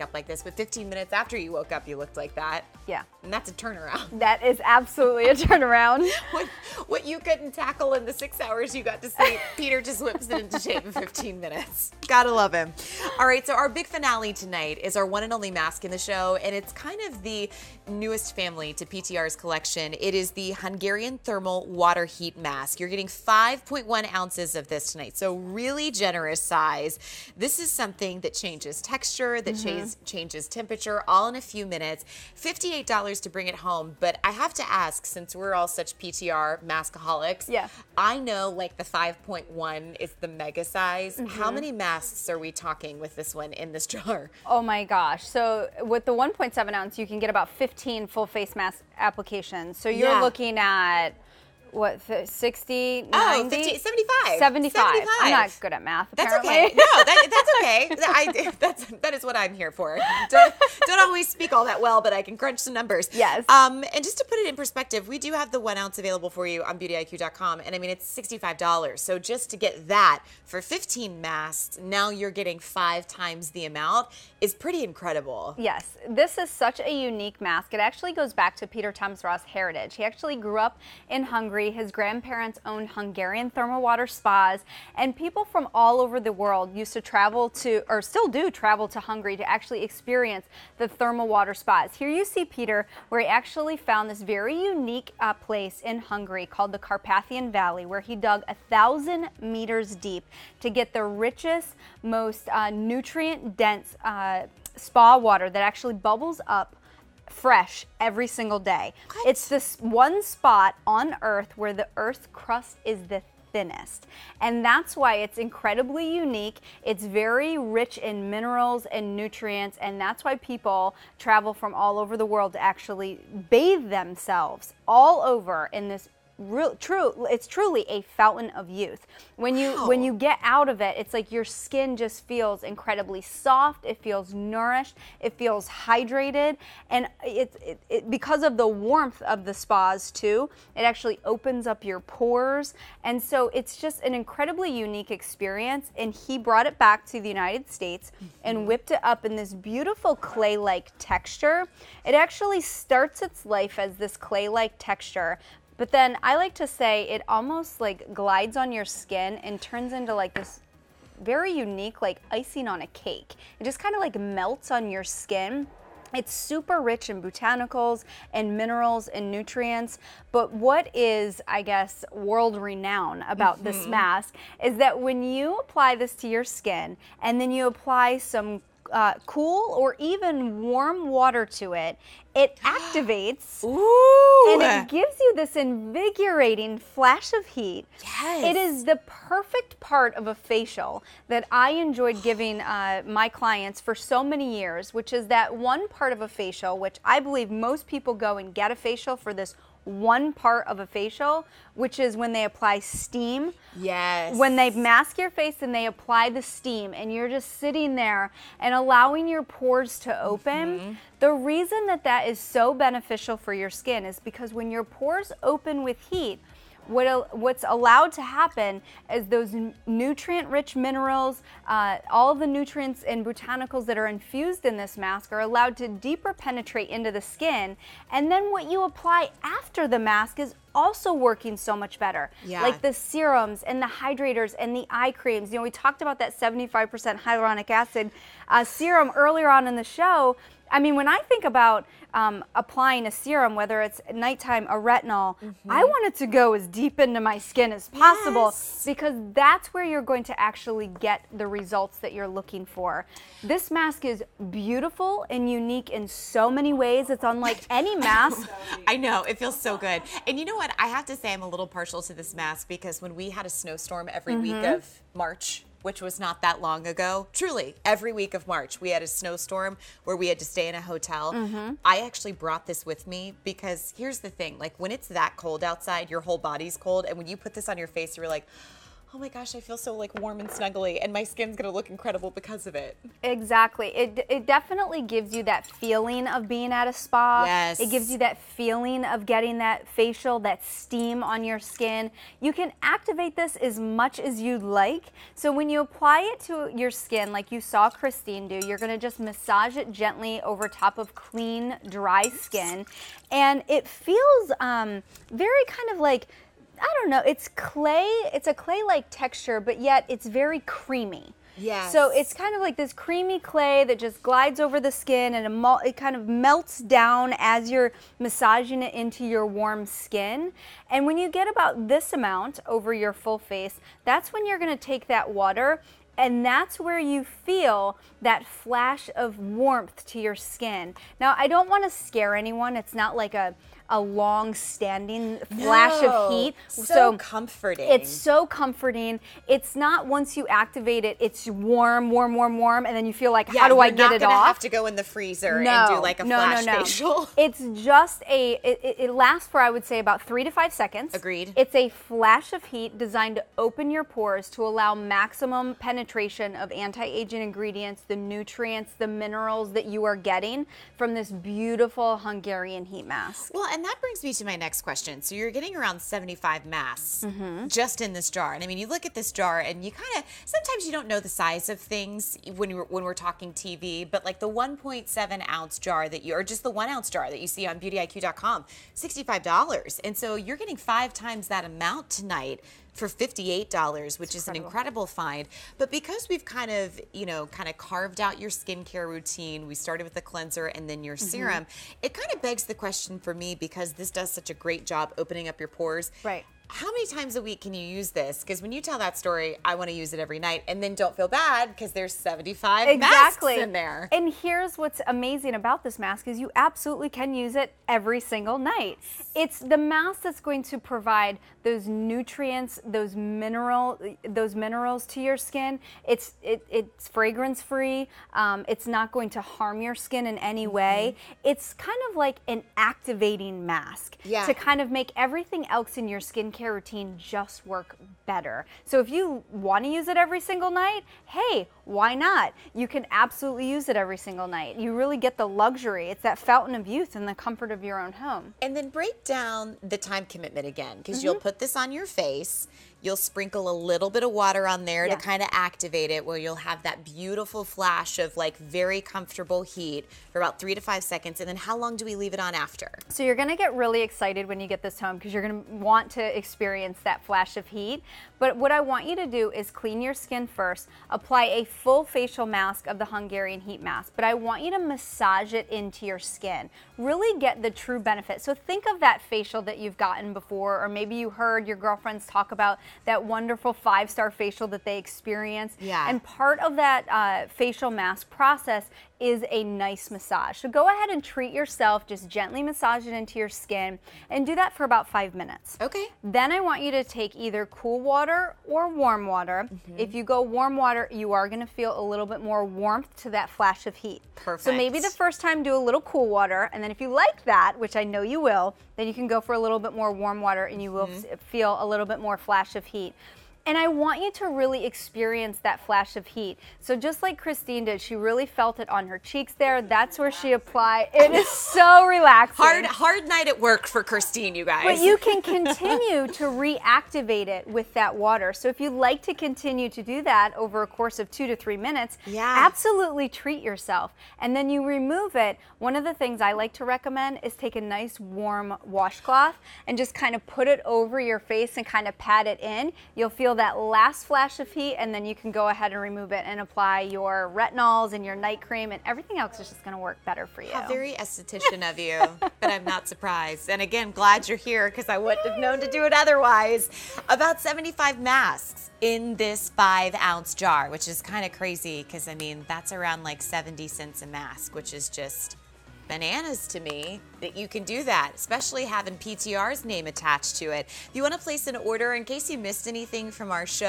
up like this, but 15 minutes after you woke up, you looked like that. Yeah. And that's a turnaround. That is absolutely a turnaround. what, what you couldn't tackle in the six hours you got to sleep, Peter just whips it into shape in 15 minutes. Gotta love him. All right, so our big finale tonight is our one and only mask in the show, and it's kind of the newest family to PTR's collection. It is the Hungarian Thermal Water Heat Mask. You're getting 5.1 ounces of this tonight, so really generous size. This is something that changes texture, that mm-hmm. changes changes temperature all in a few minutes. $58 to bring it home. But I have to ask, since we're all such PTR maskaholics, yeah. I know like the 5.1 is the mega size. Mm-hmm. How many masks are we talking with this one in this jar? Oh my gosh. So with the 1.7 ounce, you can get about 15 full face mask applications. So you're yeah. looking at what 60 90 oh, 50, 75 75 i'm not good at math apparently. that's okay. no that, that's okay. I, that's that is what i'm here for. Don't, don't, always speak all that well but i can crunch some numbers. Yes. Um and just to put it in perspective we do have the one ounce available for you on beautyiq.com and i mean it's $65 so just to get that for 15 masks now you're getting five times the amount is pretty incredible. Yes. This is such a unique mask. It actually goes back to peter thomas roth's heritage. He actually grew up in hungary His grandparents owned Hungarian thermal water spas, and people from all over the world used to travel to, or still do travel to Hungary to actually experience the thermal water spas. Here you see Peter, where he actually found this very unique uh, place in Hungary called the Carpathian Valley, where he dug a thousand meters deep to get the richest, most uh, nutrient dense uh, spa water that actually bubbles up fresh every single day. What? It's this one spot on Earth where the Earth's crust is the thinnest. And that's why it's incredibly unique. It's very rich in minerals and nutrients, and that's why people travel from all over the world to actually bathe themselves all over in this real true it's truly a fountain of youth when you wow. when you get out of it it's like your skin just feels incredibly soft it feels nourished it feels hydrated and it, it, it, because of the warmth of the spas too it actually opens up your pores and so it's just an incredibly unique experience and he brought it back to the united states mm-hmm. and whipped it up in this beautiful clay-like texture it actually starts its life as this clay-like texture but then I like to say it almost like glides on your skin and turns into like this very unique like icing on a cake. It just kind of like melts on your skin. It's super rich in botanicals and minerals and nutrients. But what is, I guess, world renowned about mm-hmm. this mask is that when you apply this to your skin and then you apply some uh, cool or even warm water to it, it activates Ooh. and it gives you this invigorating flash of heat. Yes. It is the perfect part of a facial that I enjoyed giving uh, my clients for so many years, which is that one part of a facial, which I believe most people go and get a facial for this one part of a facial, which is when they apply steam. Yes. When they mask your face and they apply the steam, and you're just sitting there and allowing your pores to open. Mm-hmm. The reason that that is so beneficial for your skin is because when your pores open with heat, what, what's allowed to happen is those nutrient rich minerals, uh, all the nutrients and botanicals that are infused in this mask are allowed to deeper penetrate into the skin. And then what you apply after the mask is also working so much better. Yeah. Like the serums and the hydrators and the eye creams. You know, we talked about that 75% hyaluronic acid uh, serum earlier on in the show. I mean, when I think about um, applying a serum, whether it's nighttime or retinol, mm-hmm. I want it to go as deep into my skin as possible yes. because that's where you're going to actually get the results that you're looking for. This mask is beautiful and unique in so many ways. It's unlike any mask. I know, it feels so good. And you know what? I have to say, I'm a little partial to this mask because when we had a snowstorm every mm-hmm. week of March, which was not that long ago. Truly, every week of March, we had a snowstorm where we had to stay in a hotel. Mm-hmm. I actually brought this with me because here's the thing like when it's that cold outside, your whole body's cold. And when you put this on your face, you're like, oh my gosh, I feel so like warm and snuggly, and my skin's gonna look incredible because of it. Exactly. It, it definitely gives you that feeling of being at a spa. Yes. It gives you that feeling of getting that facial, that steam on your skin. You can activate this as much as you'd like. So when you apply it to your skin, like you saw Christine do, you're gonna just massage it gently over top of clean, dry skin. And it feels um, very kind of like I don't know. It's clay. It's a clay-like texture, but yet it's very creamy. Yes. So it's kind of like this creamy clay that just glides over the skin and it, it kind of melts down as you're massaging it into your warm skin. And when you get about this amount over your full face, that's when you're going to take that water and that's where you feel that flash of warmth to your skin. Now, I don't want to scare anyone. It's not like a a long-standing flash No. of heat. So comforting. It's so comforting. It's not once you activate it, it's warm, warm, warm, warm, and then you feel like, Yeah, how do I you're get not it off? have to go in the freezer and do like a flash facial. It's just a. It, it- it lasts for I would say about three to five seconds. Agreed. It's a flash of heat designed to open your pores to allow maximum penetration of anti-aging ingredients, the nutrients, the minerals that you are getting from this beautiful Hungarian heat mask. Well, and that brings me to my next question. So you're getting around 75 masks mm-hmm. just in this jar. And I mean, you look at this jar and you kind of sometimes you don't know the size of things when you when we're talking TV, but like the 1.7 ounce jar that you or just the 1 ounce jar that you see on beautyiq.com, $65. And so you're getting 5 times that amount tonight for $58, which is an incredible find. But because we've kind of, you know, kind of carved out your skincare routine, we started with the cleanser and then your mm-hmm. serum, it kind of begs the question for me because this does such a great job opening up your pores. Right. How many times a week can you use this? Because when you tell that story, I want to use it every night, and then don't feel bad because there's 75 exactly masks in there. And here's what's amazing about this mask is you absolutely can use it every single night. It's the mask that's going to provide those nutrients, those mineral, those minerals to your skin. It's it, it's fragrance free. Um, it's not going to harm your skin in any way. It's kind of like an activating mask Yeah. to kind of make everything else in your skincare routine just work better. So if you want to use it every single night, hey, why not? You can absolutely use it every single night. You really get the luxury. It's that fountain of youth in the comfort of your own home. And then break down the time commitment again because Mm-hmm. you'll put this on your face. You'll sprinkle a little bit of water on there Yeah. to kind of activate it, where you'll have that beautiful flash of like very comfortable heat for about three to five seconds. And then how long do we leave it on after? So you're going to get really excited when you get this home because you're going to want to experience that flash of heat. But what I want you to do is clean your skin first, apply a full facial mask of the Hungarian heat mask, but I want you to massage it into your skin. Really get the true benefit. So think of that facial that you've gotten before or maybe you heard your girlfriends talk about that wonderful five-star facial that they experienced. Yeah. And part of that uh, facial mask process is a nice massage. So go ahead and treat yourself, just gently massage it into your skin and do that for about five minutes. Okay. Then I want you to take either cool water or warm water. Mm-hmm. If you go warm water, you are going to feel a little bit more warmth to that flash of heat. Perfect. So maybe the first time do a little cool water, and then if you like that, which I know you will, then you can go for a little bit more warm water and you will Mm-hmm. f- feel a little bit more flash of heat. And I want you to really experience that flash of heat. So just like Christine did, she really felt it on her cheeks there. That's where she applied. It is so relaxing. Hard, hard night at work for Christine, you guys. But you can continue to reactivate it with that water. So if you'd like to continue to do that over a course of two to three minutes, Yeah. absolutely treat yourself. And then you remove it. One of the things I like to recommend is take a nice warm washcloth and just kind of put it over your face and kind of pat it in. You'll feel that last flash of heat, and then you can go ahead and remove it and apply your retinols and your night cream, and everything else is just going to work better for you. How very esthetician of you, but I'm not surprised. And again, glad you're here because I wouldn't have known to do it otherwise. About 75 masks in this five ounce jar, which is kind of crazy because I mean, that's around like 70 cents a mask, which is just bananas to me that you can do that, especially having PTR's name attached to it. If you want to place an order in case you missed anything from our show,